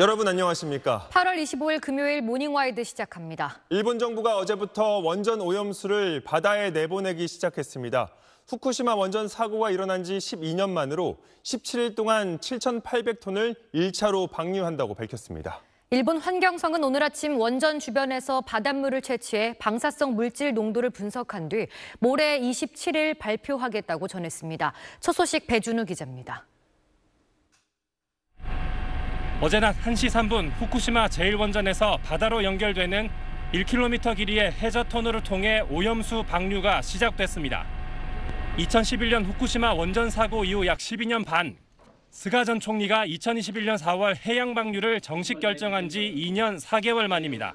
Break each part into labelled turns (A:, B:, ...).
A: 여러분 안녕하십니까?
B: 8월 25일 금요일 모닝와이드 시작합니다.
A: 일본 정부가 어제부터 원전 오염수를 바다에 내보내기 시작했습니다. 후쿠시마 원전 사고가 일어난 지 12년 만으로 17일 동안 7,800톤을 1차로 방류한다고 밝혔습니다.
B: 일본 환경성은 오늘 아침 원전 주변에서 바닷물을 채취해 방사성 물질 농도를 분석한 뒤 모레 27일 발표하겠다고 전했습니다. 첫 소식 배준우 기자입니다.
C: 어제 낮 1시 3분 후쿠시마 제1원전에서 바다로 연결되는 1km 길이의 해저 터널을 통해 오염수 방류가 시작됐습니다. 2011년 후쿠시마 원전 사고 이후 약 12년 반, 스가 전 총리가 2021년 4월 해양 방류를 정식 결정한 지 2년 4개월 만입니다.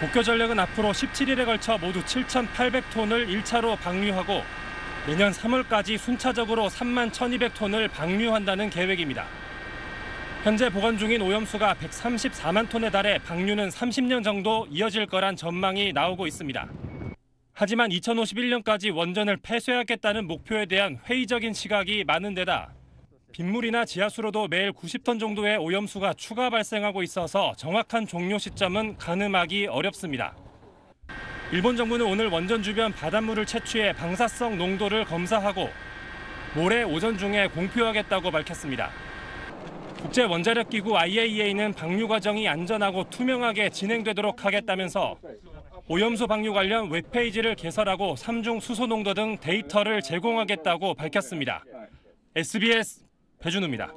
C: 도쿄전력은 앞으로 17일에 걸쳐 모두 7,800톤을 1차로 방류하고 내년 3월까지 순차적으로 3만 1,200톤을 방류한다는 계획입니다. 현재 보관 중인 오염수가 134만 톤에 달해 방류는 30년 정도 이어질 거란 전망이 나오고 있습니다. 하지만 2051년까지 원전을 폐쇄하겠다는 목표에 대한 회의적인 시각이 많은 데다 빗물이나 지하수로도 매일 90톤 정도의 오염수가 추가 발생하고 있어서 정확한 종료 시점은 가늠하기 어렵습니다. 일본 정부는 오늘 원전 주변 바닷물을 채취해 방사성 농도를 검사하고 모레 오전 중에 공표하겠다고 밝혔습니다. 국제 원자력 기구 IAEA는 방류 과정이 안전하고 투명하게 진행되도록 하겠다면서 오염수 방류 관련 웹페이지를 개설하고 3중 수소 농도 등 데이터를 제공하겠다고 밝혔습니다. SBS 배준우입니다.